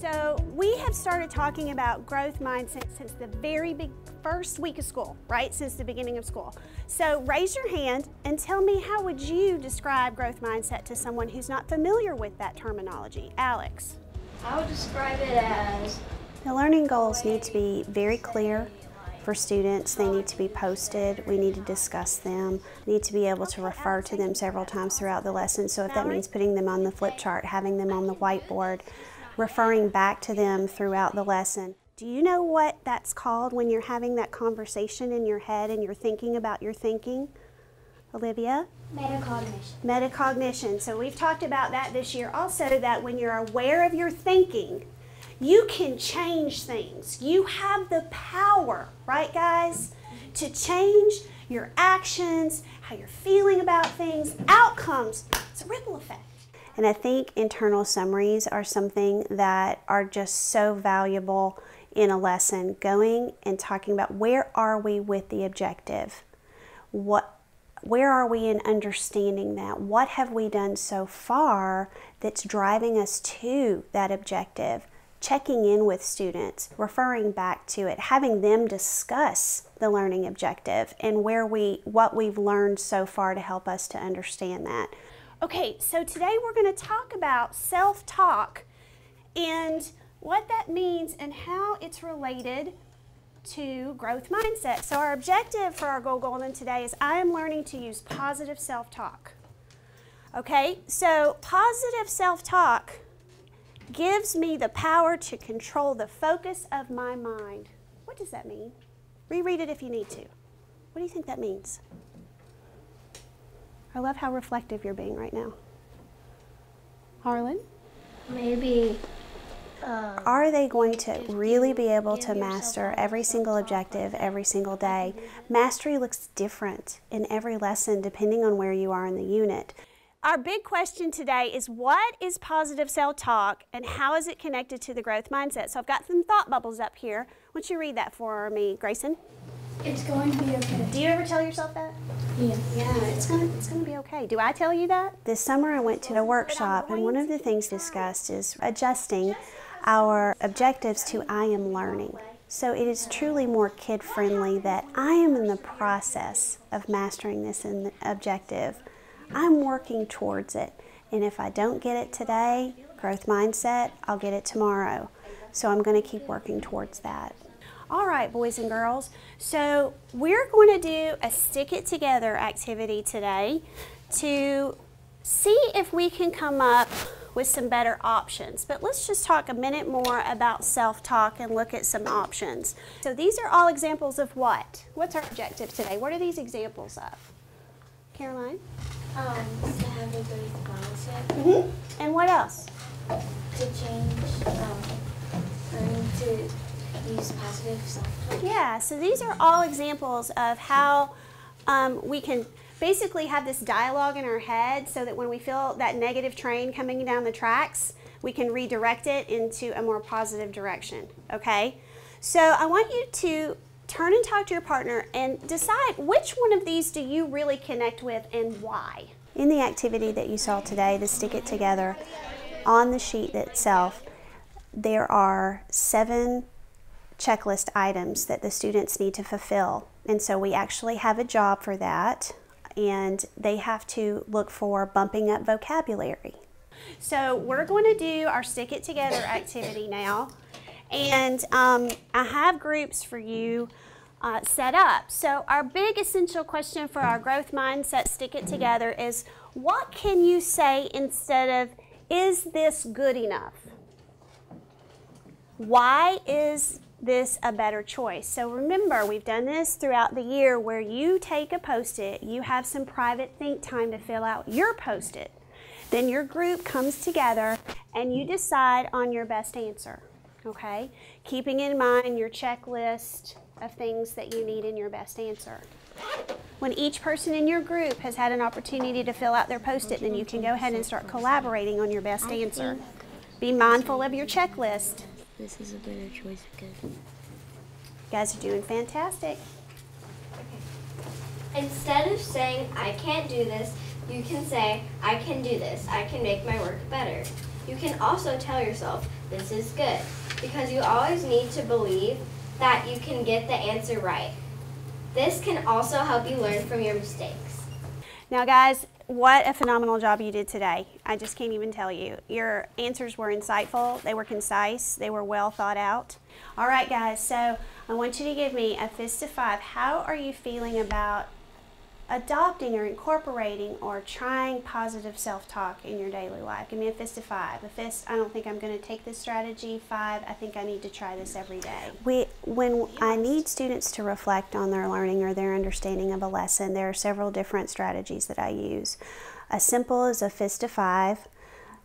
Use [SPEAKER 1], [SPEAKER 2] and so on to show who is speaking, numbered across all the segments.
[SPEAKER 1] So we have started talking about growth mindset since the very big first week of school, right? Since the beginning of school. So raise your hand and tell me how would you describe growth mindset to someone who's not familiar with that terminology? Alex.
[SPEAKER 2] I would describe it as
[SPEAKER 1] the learning goals need to be very clear for students. They need to be posted. We need to discuss them. We need to be able to refer to them several times throughout the lesson. So if that means putting them on the flip chart, having them on the whiteboard, referring back to them throughout the lesson. Do you know what that's called when you're having that conversation in your head and you're thinking about your thinking? Olivia?
[SPEAKER 2] Metacognition.
[SPEAKER 1] Metacognition. So we've talked about that this year also that when you're aware of your thinking, you can change things. You have the power, right guys, to change your actions, how you're feeling about things, outcomes. It's a ripple effect. And I think internal summaries are something that are just so valuable in a lesson, going and talking about where are we with the objective? What where are we in understanding that? What have we done so far that's driving us to that objective? Checking in with students, referring back to it, having them discuss the learning objective and where we what we've learned so far to help us to understand that. Okay, so today we're going to talk about self-talk and what that means and how it's related to growth mindset. So our objective for our Goal Golden today is I am learning to use positive self-talk. Okay, so positive self-talk gives me the power to control the focus of my mind. What does that mean? Reread it if you need to. What do you think that means? I love how reflective you're being right now. Harlan?
[SPEAKER 2] Maybe
[SPEAKER 1] um, Are they going to really be able to master every single objective every single day? Mastery looks different in every lesson depending on where you are in the unit. Our big question today is what is positive self-talk and how is it connected to the growth mindset? So I've got some thought bubbles up here. Why don't you read that for me, Grayson?
[SPEAKER 2] It's going to be okay.
[SPEAKER 1] Do you ever tell yourself that?
[SPEAKER 2] Yeah.
[SPEAKER 1] Yeah, it's gonna it's gonna be okay. Do I tell you that? This summer I went to a workshop and one of the things discussed is adjusting our objectives to I am learning. So it is truly more kid friendly that I am in the process of mastering this objective. I'm working towards it. And if I don't get it today, growth mindset, I'll get it tomorrow. So I'm going to keep working towards that. All right, boys and girls. So we're going to do a stick it together activity today to see if we can come up with some better options. But let's just talk a minute more about self-talk and look at some options. So these are all examples of what? What's our objective today? What are these examples of? Caroline?
[SPEAKER 2] Um, to have a good mindset.
[SPEAKER 1] Mm -hmm. And what else?
[SPEAKER 2] To change, um, to positive self-talk.
[SPEAKER 1] Yeah, so these are all examples of how um, we can basically have this dialogue in our head so that when we feel that negative train coming down the tracks, we can redirect it into a more positive direction, okay? So I want you to turn and talk to your partner and decide which one of these do you really connect with and why. In the activity that you saw today, the Stick It Together, on the sheet itself, there are seven checklist items that the students need to fulfill. And so we actually have a job for that and they have to look for bumping up vocabulary. So we're going to do our Stick It Together activity now. And um, I have groups for you uh, set up. So our big essential question for our growth mindset Stick It Together is what can you say instead of, is this good enough? Why is this a better choice. So remember, we've done this throughout the year where you take a post-it, you have some private think time to fill out your post-it. Then your group comes together and you decide on your best answer, okay? Keeping in mind your checklist of things that you need in your best answer. When each person in your group has had an opportunity to fill out their post-it, then you can go ahead and start collaborating on your best answer. Be mindful of your checklist
[SPEAKER 2] this is a better choice because you
[SPEAKER 1] guys are doing fantastic.
[SPEAKER 3] Okay. Instead of saying, I can't do this, you can say, I can do this. I can make my work better. You can also tell yourself, this is good, because you always need to believe that you can get the answer right. This can also help you learn from your mistakes.
[SPEAKER 1] Now, guys, what a phenomenal job you did today. I just can't even tell you. Your answers were insightful, they were concise, they were well thought out. All right, guys, so I want you to give me a fist of five. How are you feeling about adopting or incorporating or trying positive self-talk in your daily life. Give me a fist of five. A fist, I don't think I'm going to take this strategy. Five, I think I need to try this every day. We, when I need students to reflect on their learning or their understanding of a lesson, there are several different strategies that I use. A simple is a fist of five.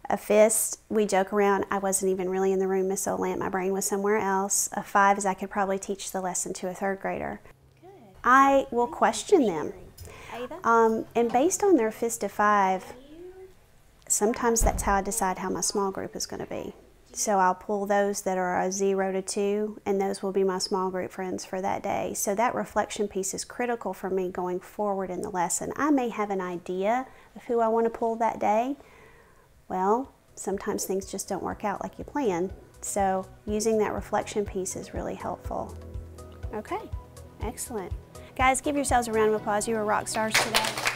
[SPEAKER 1] A fist, we joke around, I wasn't even really in the room, Miss Olandt, my brain was somewhere else. A five is I could probably teach the lesson to a third grader. Good. I will question them. Um, and based on their fist of five, sometimes that's how I decide how my small group is going to be. So I'll pull those that are a zero to two, and those will be my small group friends for that day. So that reflection piece is critical for me going forward in the lesson. I may have an idea of who I want to pull that day. Well, sometimes things just don't work out like you plan. So using that reflection piece is really helpful. Okay, excellent. Guys, give yourselves a round of applause. You were rock stars today.